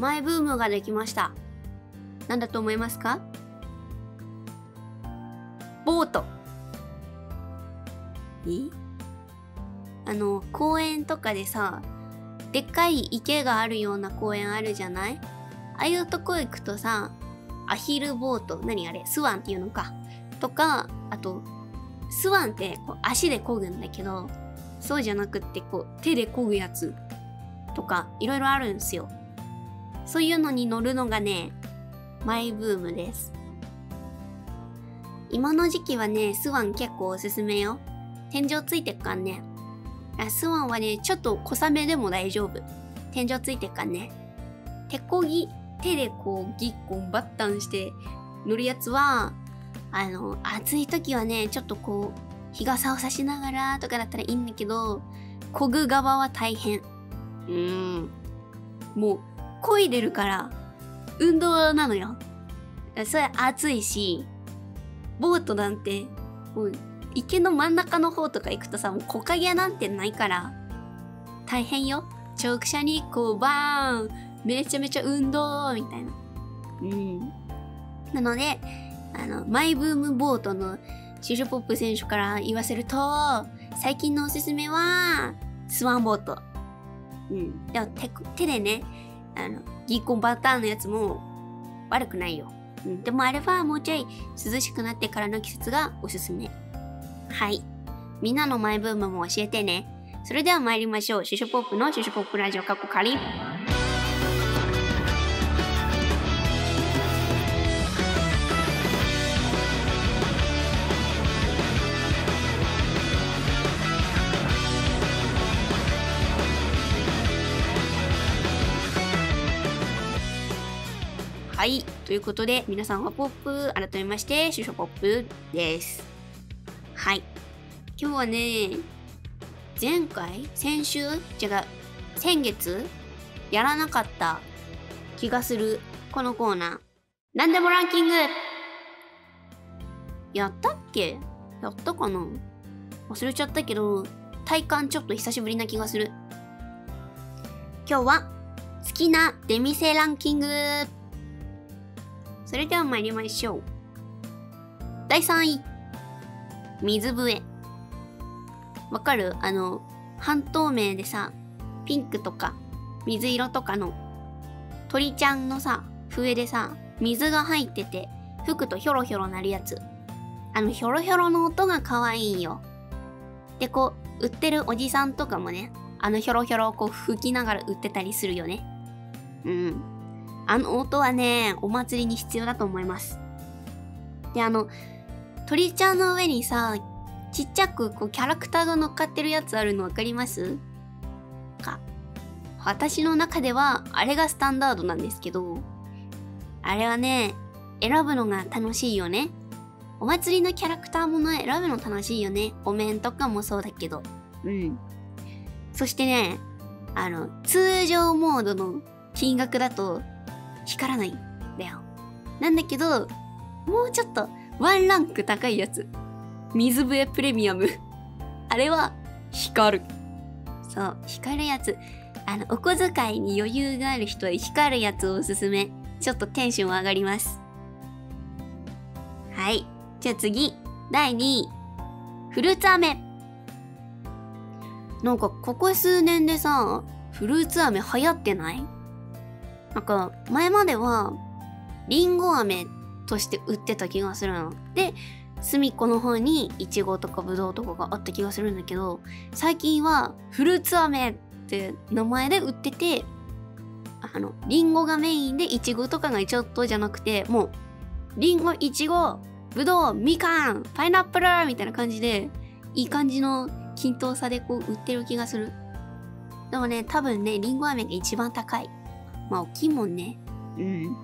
マイブームができました。なんだと思いますか？ボート。え？あの、公園とかでさ、でっかい池があるような公園あるじゃない？ああいうとこ行くとさ、アヒルボート、何あれ、スワンっていうのか。とか、あと、スワンってこう足で漕ぐんだけど、そうじゃなくってこう手で漕ぐやつとかいろいろあるんですよ。そういうのに乗るのがね、マイブームです。今の時期はね、スワン結構おすすめよ。天井ついてっかんね。あスワンはね、ちょっと小雨でも大丈夫。天井ついてっかんね。手こぎ、手でこうギッコンバッタンして乗るやつは、あの、暑い時はね、ちょっとこう、日傘を差しながらとかだったらいいんだけど、漕ぐ側は大変。うーん。もう、漕いでるから、運動なのよ。それ暑いし、ボートなんて、もう、池の真ん中の方とか行くとさ、もう木陰なんてないから、大変よ。直射日光バーンめちゃめちゃ運動みたいな。うん。なので、あの、マイブームボートのシュシュポップ選手から言わせると、最近のおすすめは、スワンボート。うん。でも手こ、手でね、あの、ギーコンバターンのやつも悪くないよ。うん。でもあれはもうちょい涼しくなってからの季節がおすすめ。はい。みんなのマイブームも教えてね。それでは参りましょう。シュシュポップのシュシュポップラジオ過去仮。はい。ということで、皆さんはポップ、改めまして、シュシュポップです。はい。今日はね、前回先週？違う。先月？やらなかった気がする、このコーナー。なんでもランキングやったっけ？やったかな？忘れちゃったけど、体感ちょっと久しぶりな気がする。今日は、好きな出店ランキングそれでは参りましょう。第3位。水笛。わかる？あの、半透明でさ、ピンクとか水色とかの鳥ちゃんのさ、笛でさ、水が入ってて、吹くとヒョロヒョロなるやつ。あの、ヒョロヒョロの音が可愛いんよ。で、こう、売ってるおじさんとかもね、あのヒョロヒョロをこう吹きながら売ってたりするよね。うん。あの音はね、お祭りに必要だと思います。で、あの、鳥ちゃんの上にさ、ちっちゃくこうキャラクターが乗っかってるやつあるのわかります？か。私の中では、あれがスタンダードなんですけど、あれはね、選ぶのが楽しいよね。お祭りのキャラクターもの選ぶの楽しいよね。お面とかもそうだけど。うん。そしてね、あの、通常モードの金額だと光らないんだよ。なんだけど、もうちょっとワンランク高いやつ。水笛プレミアム。あれは光る。そう、光るやつ。あの、お小遣いに余裕がある人は光るやつをおすすめ。ちょっとテンション上がります。はい。じゃあ次。第2位。フルーツ飴。なんか、ここ数年でさ、フルーツ飴流行ってない？なんか、前までは、リンゴ飴として売ってた気がするの。で、隅っこの方にイチゴとかブドウとかがあった気がするんだけど、最近はフルーツ飴って名前で売ってて、あの、リンゴがメインでイチゴとかがちょっとじゃなくて、もう、リンゴ、イチゴ、ブドウ、みかん、パイナップルみたいな感じで、いい感じの均等さでこう売ってる気がする。でもね、多分ね、リンゴ飴が一番高い。まあ、大きいもんね。うん。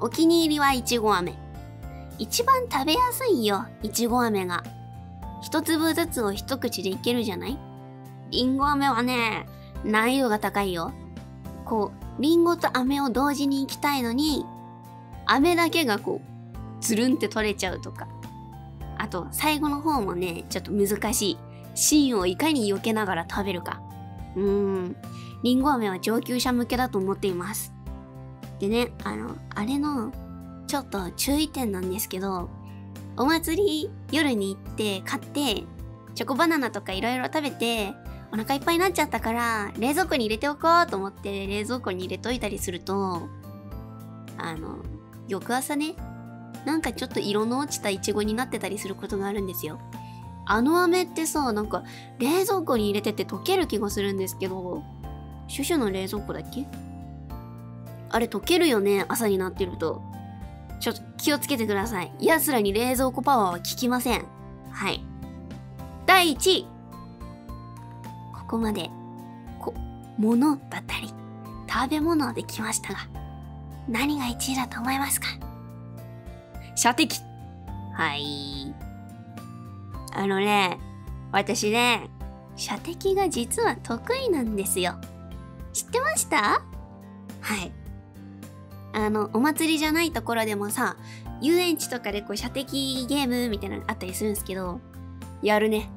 お気に入りはいちご飴。一番食べやすいよ、いちご飴が。一粒ずつを一口でいけるじゃない？りんご飴はね、難易度が高いよ。こう、りんごと飴を同時に行きたいのに、飴だけがこう、つるんって取れちゃうとか。あと、最後の方もね、ちょっと難しい。芯をいかに避けながら食べるか。うん。りんご飴は上級者向けだと思っています。でね、あの、あれの、ちょっと注意点なんですけど、お祭り夜に行って買って、チョコバナナとかいろいろ食べて、お腹いっぱいになっちゃったから、冷蔵庫に入れておこうと思って冷蔵庫に入れといたりすると、あの、翌朝ね、なんかちょっと色の落ちたイチゴになってたりすることがあるんですよ。あの飴ってさ、なんか冷蔵庫に入れてて溶ける気がするんですけど、シュシュの冷蔵庫だっけ？あれ溶けるよね、朝になってると。ちょっと気をつけてください。奴らに冷蔵庫パワーは効きません。はい。第1位。ここまで、こ、物だったり、食べ物できましたが、何が1位だと思いますか？射的。はい。あのね、私ね、射的が実は得意なんですよ。知ってました？はい。あの、お祭りじゃないところでもさ、遊園地とかでこう射的ゲームみたいなのあったりするんですけど、やるね。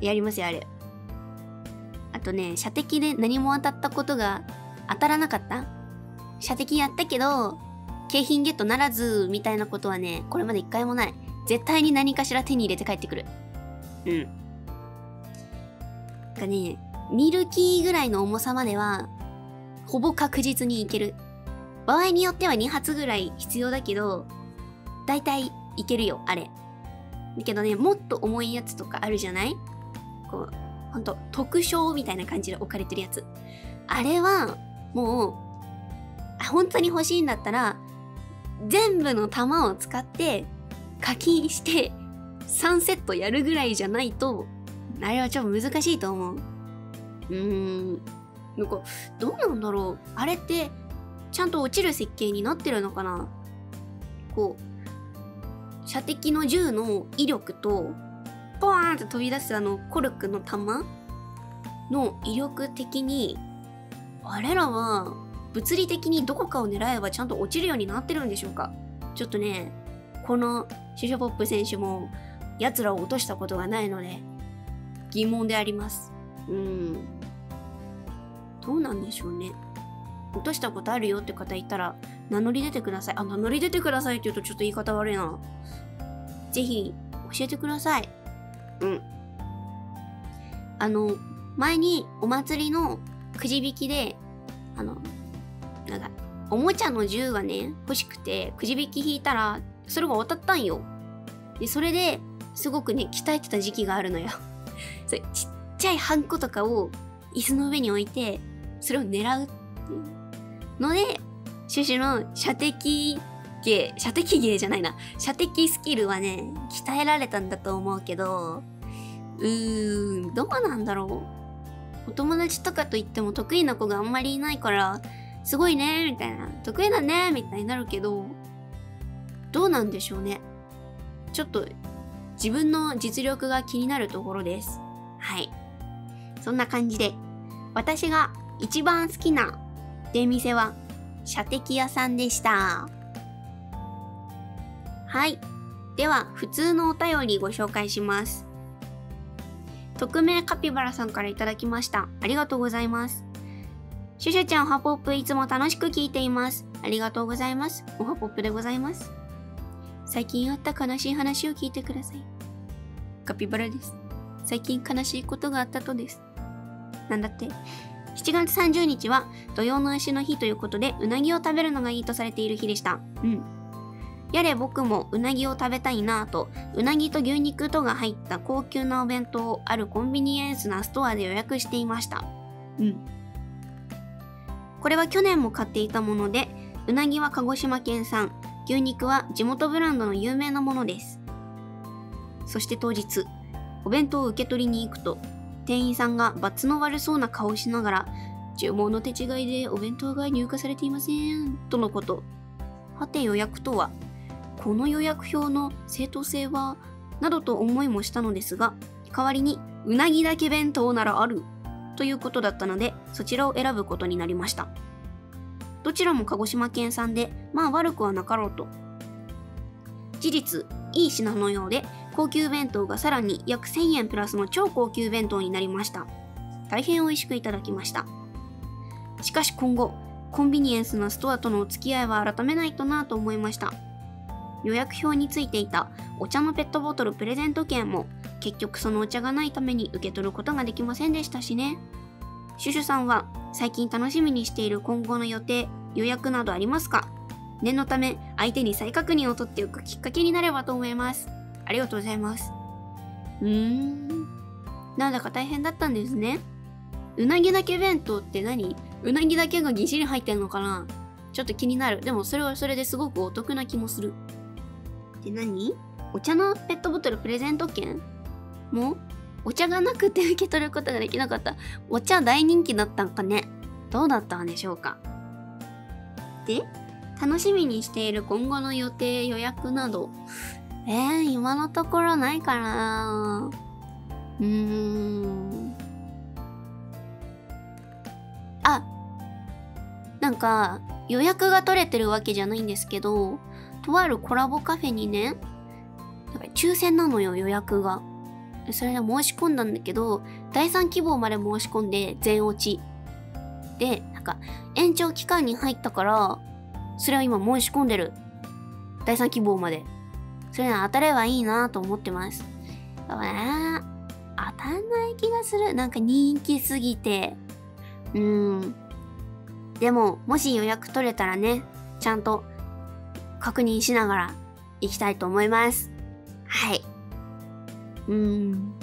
やりますよ、あれ。あとね、射的で何も当たったことが当たらなかった？射的やったけど、景品ゲットならず、みたいなことはね、これまで一回もない。絶対に何かしら手に入れて帰ってくる。うん。かね、ミルキーぐらいの重さまでは、ほぼ確実にいける。場合によっては2発ぐらい必要だけど、だいたいいけるよ、あれ。だけどね、もっと重いやつとかあるじゃない？こう、ほんと、特賞みたいな感じで置かれてるやつ。あれは、もう、本当に欲しいんだったら、全部の弾を使って課金して3セットやるぐらいじゃないと、あれはちょっと難しいと思う。うーん。なんか、どうなんだろう。あれって、ちゃんと落ちる設計になってるのかなこう、射的の銃の威力と、ポーンって飛び出すあのコルクの弾の威力的に、あれらは物理的にどこかを狙えばちゃんと落ちるようになってるんでしょうかちょっとね、このシュシュポップ選手も奴らを落としたことがないので疑問であります。うん。どうなんでしょうね。落としたことあるよって方いたら名乗り出てください。あ、名乗り出てくださいって言うとちょっと言い方悪いな。ぜひ教えてください。うん。あの、前にお祭りのくじ引きで、あの、なんか、おもちゃの銃がね、欲しくて、くじ引き引いたら、それが当たったんよ。で、それで、すごくね、鍛えてた時期があるのよ。それちっちゃいハンコとかを椅子の上に置いて、それを狙うっていうので、シュシュの射的芸、射的芸じゃないな。射的スキルはね、鍛えられたんだと思うけど、うーん、どうなんだろう。お友達とかと言っても得意な子があんまりいないから、すごいねみたいな。得意だねみたいになるけど、どうなんでしょうね。ちょっと自分の実力が気になるところです。はい。そんな感じで、私が一番好きな出店は、射的屋さんでした。はい。では、普通のお便りご紹介します。匿名カピバラさんからいただきました。ありがとうございます。シュシュちゃん、おはポップいつも楽しく聞いています。ありがとうございます。おはポップでございます。最近あった悲しい話を聞いてください。カピバラです。最近悲しいことがあったとです。なんだって ?7 月30日は土曜の牛の日ということで、うなぎを食べるのがいいとされている日でした。うん。やれ僕もうなぎを食べたいなぁと、うなぎと牛肉とが入った高級なお弁当をあるコンビニエンスなストアで予約していました。うん。これは去年も買っていたもので、うなぎは鹿児島県産、牛肉は地元ブランドの有名なものです。そして当日、お弁当を受け取りに行くと、店員さんが罰の悪そうな顔をしながら、注文の手違いでお弁当が入荷されていません、とのこと。はて予約とは、この予約表の正当性は、などと思いもしたのですが、代わりに、うなぎだけ弁当ならあるということだったので、そちらを選ぶことになりました。どちらも鹿児島県産で、まあ悪くはなかろうと。事実、いい品のようで、高級弁当がさらに約1000円プラスの超高級弁当になりました。大変美味しくいただきました。しかし今後、コンビニエンスなストアとのお付き合いは改めないとなと思いました予約表についていたお茶のペットボトルプレゼント券も結局そのお茶がないために受け取ることができませんでしたしねシュシュさんは最近楽しみにしている今後の予定予約などありますか？念のため相手に再確認を取っておくきっかけになればと思います。ありがとうございます。うーん。なんだか大変だったんですね。うなぎだけ弁当って何？うなぎだけがぎっしり入ってんのかな？ちょっと気になる。でもそれはそれですごくお得な気もする。で何？お茶のペットボトルプレゼント券？もお茶がなくて受け取ることができなかった。お茶大人気だったんかねどうだったんでしょうかで、楽しみにしている今後の予定、予約など、えー、今のところないかなうーん。あ、なんか予約が取れてるわけじゃないんですけど、とあるコラボカフェにね、なんか抽選なのよ、予約が。それで申し込んだんだけど、第3希望まで申し込んで全落ち。で、なんか延長期間に入ったから、それを今申し込んでる。第3希望まで。それが当たればいいなと思ってます。だからね、当たんない気がする。なんか人気すぎて。うーん。でも、もし予約取れたらね、ちゃんと確認しながら行きたいと思います。はい。うん。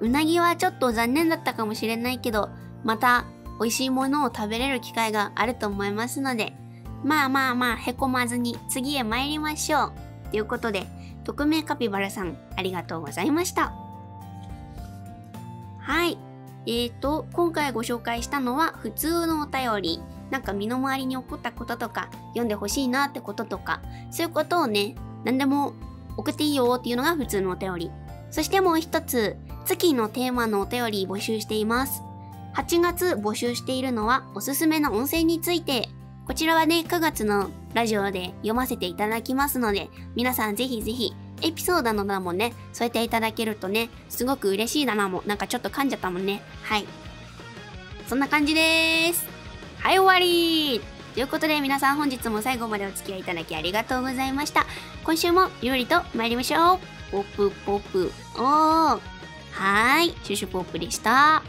うなぎはちょっと残念だったかもしれないけど、また美味しいものを食べれる機会があると思いますので、まあまあまあ、へこまずに次へ参りましょう。ということで、匿名カピバラさん、ありがとうございました。はい。えーと、今回ご紹介したのは普通のお便り。なんか身の回りに起こったこととか、読んでほしいなってこととか、そういうことをね、何でも送っていいよっていうのが普通のお便り。そしてもう一つ、月のテーマのお便り募集しています。8月募集しているのはおすすめの温泉について。こちらはね、9月のラジオで読ませていただきますので、皆さんぜひぜひ、エピソードの名もね、添えていただけるとね、すごく嬉しいだなも、なんかちょっと噛んじゃったもんね。はい。そんな感じです。はい、終わりということで皆さん本日も最後までお付き合いいただきありがとうございました。今週も料理と参りましょう。ポップポップ。おー。はーい。シュシュポップでした。